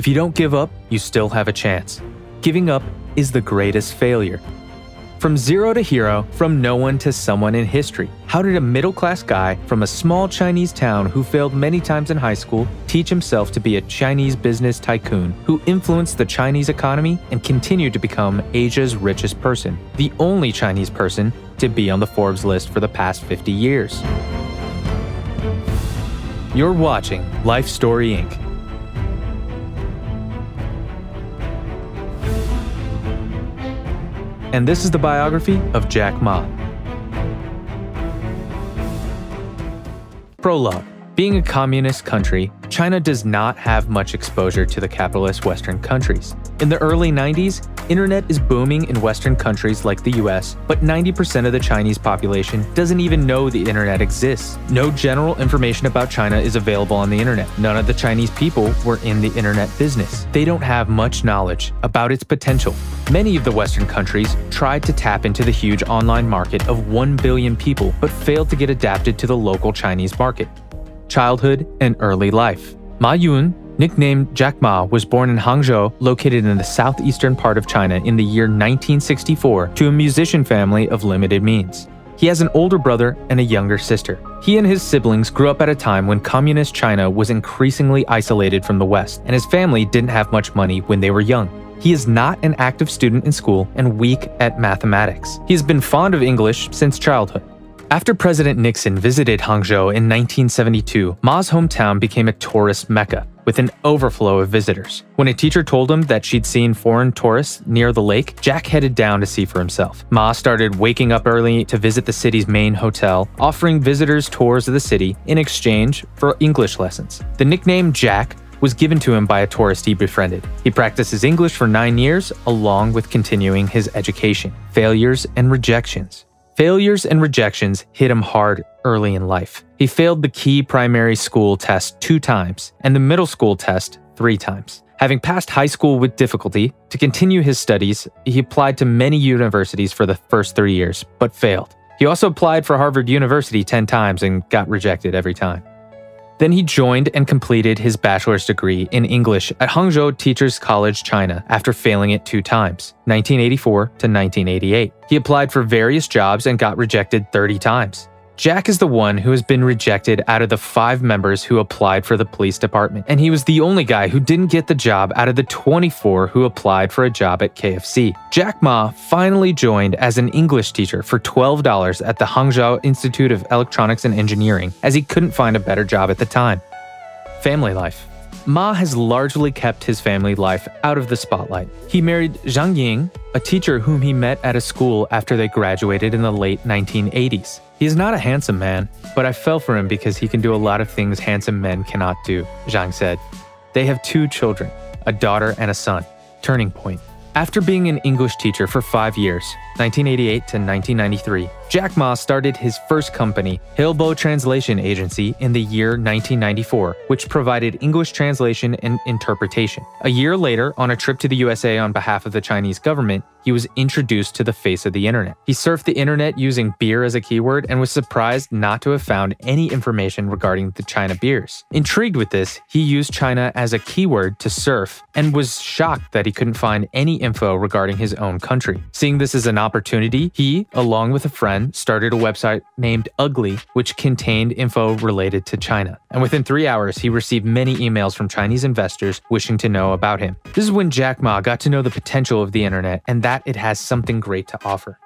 If you don't give up, you still have a chance. Giving up is the greatest failure. From zero to hero, from no one to someone in history. How did a middle class guy from a small Chinese town who failed many times in high school teach himself to be a Chinese business tycoon who influenced the Chinese economy and continued to become Asia's richest person, the only Chinese person to be on the Forbes list for the past 50 years? You're watching Life Story Inc. And this is the biography of Jack Ma. Prologue Being a communist country, China does not have much exposure to the capitalist Western countries. In the early 90s, internet is booming in Western countries like the US, but 90% of the Chinese population doesn't even know the internet exists. No general information about China is available on the internet. None of the Chinese people were in the internet business. They don't have much knowledge about its potential. Many of the Western countries tried to tap into the huge online market of 1 billion people, but failed to get adapted to the local Chinese market. Childhood and early life. Ma Yun Nicknamed Jack Ma was born in Hangzhou, located in the southeastern part of China in the year 1964, to a musician family of limited means. He has an older brother and a younger sister. He and his siblings grew up at a time when communist China was increasingly isolated from the West, and his family didn't have much money when they were young. He is not an active student in school and weak at mathematics. He has been fond of English since childhood. After President Nixon visited Hangzhou in 1972, Ma's hometown became a tourist mecca with an overflow of visitors. When a teacher told him that she'd seen foreign tourists near the lake, Jack headed down to see for himself. Ma started waking up early to visit the city's main hotel, offering visitors tours of the city in exchange for English lessons. The nickname Jack was given to him by a tourist he befriended. He practiced his English for nine years, along with continuing his education. Failures and rejections. Failures and rejections hit him hard early in life. He failed the key primary school test two times and the middle school test three times. Having passed high school with difficulty, to continue his studies, he applied to many universities for the first three years, but failed. He also applied for Harvard University 10 times and got rejected every time. Then he joined and completed his bachelor's degree in English at Hangzhou Teachers College, China, after failing it two times, 1984 to 1988. He applied for various jobs and got rejected 30 times. Jack is the one who has been rejected out of the five members who applied for the police department, and he was the only guy who didn't get the job out of the 24 who applied for a job at KFC. Jack Ma finally joined as an English teacher for $12 at the Hangzhou Institute of Electronics and Engineering, as he couldn't find a better job at the time. Family life. Ma has largely kept his family life out of the spotlight. He married Zhang Ying, a teacher whom he met at a school after they graduated in the late 1980s. He is not a handsome man, but I fell for him because he can do a lot of things handsome men cannot do, Zhang said. They have two children, a daughter and a son. Turning point. After being an English teacher for five years, 1988 to 1993, Jack Ma started his first company, Haibo Translation Agency, in the year 1994, which provided English translation and interpretation. A year later, on a trip to the USA on behalf of the Chinese government, he was introduced to the face of the internet. He surfed the internet using beer as a keyword and was surprised not to have found any information regarding the China beers. Intrigued with this, he used China as a keyword to surf and was shocked that he couldn't find any info regarding his own country. Seeing this as an opportunity, he, along with a friend, started a website named Ugly, which contained info related to China. And within three hours, he received many emails from Chinese investors wishing to know about him. This is when Jack Ma got to know the potential of the internet and that that it has something great to offer.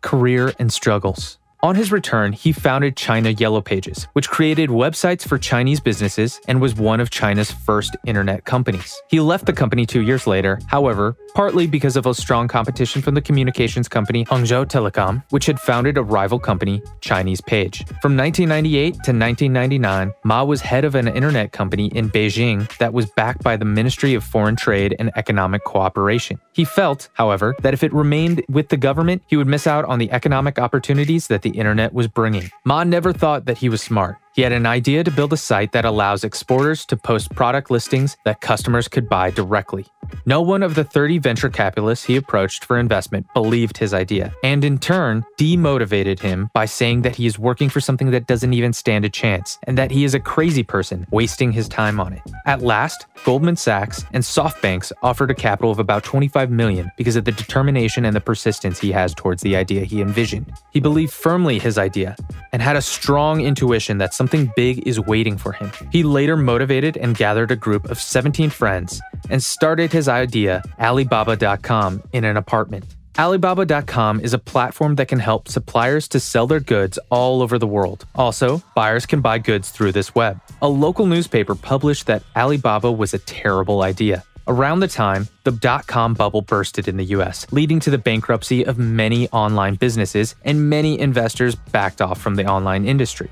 Career and struggles. On his return, he founded China Yellow Pages, which created websites for Chinese businesses and was one of China's first internet companies. He left the company two years later, however, partly because of a strong competition from the communications company Hangzhou Telecom, which had founded a rival company, Chinese Page. From 1998 to 1999, Ma was head of an internet company in Beijing that was backed by the Ministry of Foreign Trade and Economic Cooperation. He felt, however, that if it remained with the government, he would miss out on the economic opportunities that the the internet was bringing. Ma never thought that he was smart. He had an idea to build a site that allows exporters to post product listings that customers could buy directly. No one of the 30 venture capitalists he approached for investment believed his idea, and in turn, demotivated him by saying that he is working for something that doesn't even stand a chance, and that he is a crazy person wasting his time on it. At last, Goldman Sachs and SoftBanks offered a capital of about 25 million because of the determination and the persistence he has towards the idea he envisioned. He believed firmly his idea and had a strong intuition that something big is waiting for him. He later motivated and gathered a group of 17 friends and started his idea, Alibaba.com, in an apartment. Alibaba.com is a platform that can help suppliers to sell their goods all over the world. Also, buyers can buy goods through this web. A local newspaper published that Alibaba was a terrible idea. Around the time, the dot com bubble bursted in the US, leading to the bankruptcy of many online businesses, and many investors backed off from the online industry.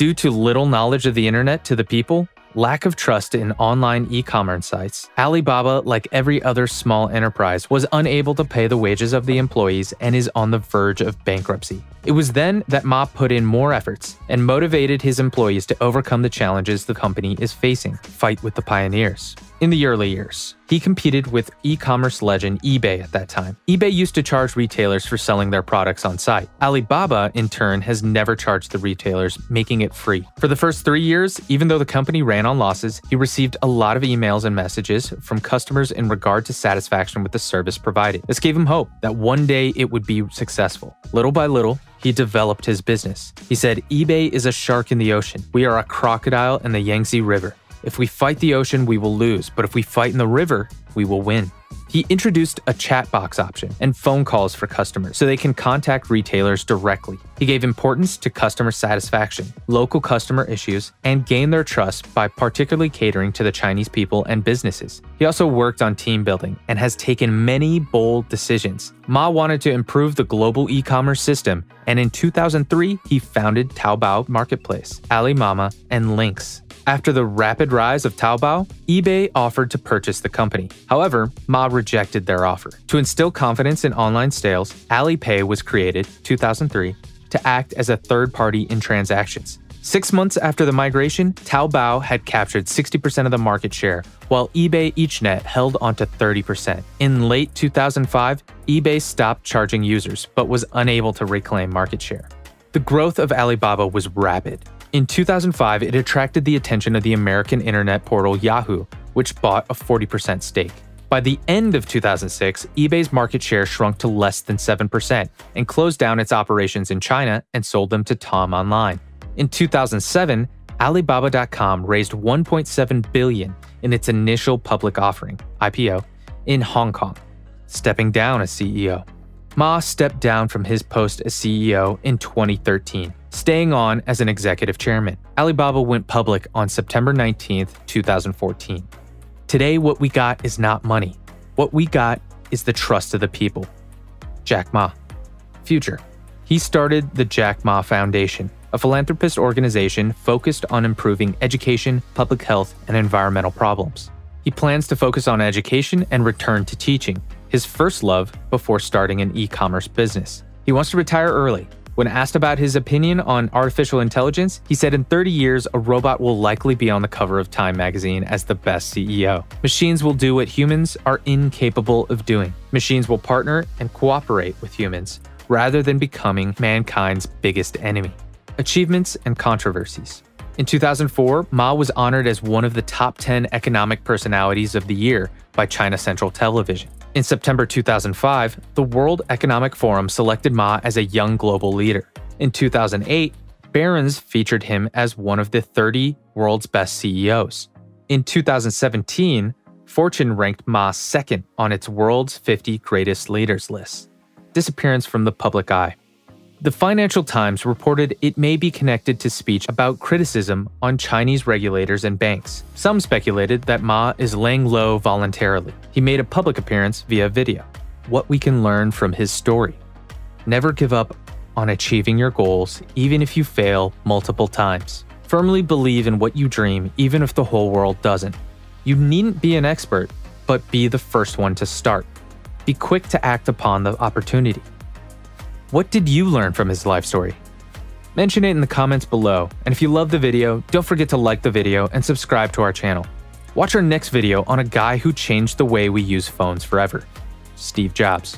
Due to little knowledge of the internet to the people, lack of trust in online e commerce sites, Alibaba, like every other small enterprise, was unable to pay the wages of the employees and is on the verge of bankruptcy. It was then that Ma put in more efforts and motivated his employees to overcome the challenges the company is facing, fight with the pioneers. In the early years, he competed with e commerce legend eBay at that time. eBay used to charge retailers for selling their products on site. Alibaba, in turn, has never charged the retailers, making it free. For the first three years, even though the company ran on losses, he received a lot of emails and messages from customers in regard to satisfaction with the service provided. This gave him hope that one day it would be successful. Little by little, he developed his business. He said, eBay is a shark in the ocean. We are a crocodile in the Yangtze River. If we fight the ocean, we will lose, but if we fight in the river, we will win. He introduced a chat box option and phone calls for customers so they can contact retailers directly. He gave importance to customer satisfaction, local customer issues, and gained their trust by particularly catering to the Chinese people and businesses. He also worked on team building and has taken many bold decisions. Ma wanted to improve the global e commerce system, and in 2003, he founded Taobao Marketplace, Alimama, and Lynx. After the rapid rise of Taobao, eBay offered to purchase the company. However, Ma rejected their offer. To instill confidence in online sales, Alipay was created 2003 to act as a third party in transactions. Six months after the migration, Taobao had captured 60% of the market share, while eBay EachNet held onto 30%. In late 2005, eBay stopped charging users, but was unable to reclaim market share. The growth of Alibaba was rapid. In 2005, it attracted the attention of the American internet portal Yahoo, which bought a 40% stake. By the end of 2006, eBay's market share shrunk to less than 7% and closed down its operations in China and sold them to Tom Online. In 2007, Alibaba.com raised 1.7 billion in its initial public offering, IPO, in Hong Kong, stepping down as CEO. Ma stepped down from his post as CEO in 2013 staying on as an executive chairman. Alibaba went public on September 19, 2014. Today, what we got is not money. What we got is the trust of the people. Jack Ma. Future. He started the Jack Ma Foundation, a philanthropist organization focused on improving education, public health, and environmental problems. He plans to focus on education and return to teaching, his first love before starting an e commerce business. He wants to retire early when asked about his opinion on artificial intelligence, he said in 30 years, a robot will likely be on the cover of Time magazine as the best CEO. Machines will do what humans are incapable of doing. Machines will partner and cooperate with humans, rather than becoming mankind's biggest enemy. Achievements and controversies. In 2004, Ma was honored as one of the top 10 economic personalities of the year by China Central Television. In September 2005, the World Economic Forum selected Ma as a young global leader. In 2008, Barron's featured him as one of the 30 world's best CEOs. In 2017, Fortune ranked Ma second on its World's 50 Greatest Leaders list. Disappearance from the public eye. The Financial Times reported it may be connected to speech about criticism on Chinese regulators and banks. Some speculated that Ma is laying low voluntarily. He made a public appearance via video. What we can learn from his story. Never give up on achieving your goals, even if you fail multiple times. Firmly believe in what you dream, even if the whole world doesn't. You needn't be an expert, but be the first one to start. Be quick to act upon the opportunity. What did you learn from his life story? Mention it in the comments below, and if you love the video, don't forget to like the video and subscribe to our channel. Watch our next video on a guy who changed the way we use phones forever Steve Jobs.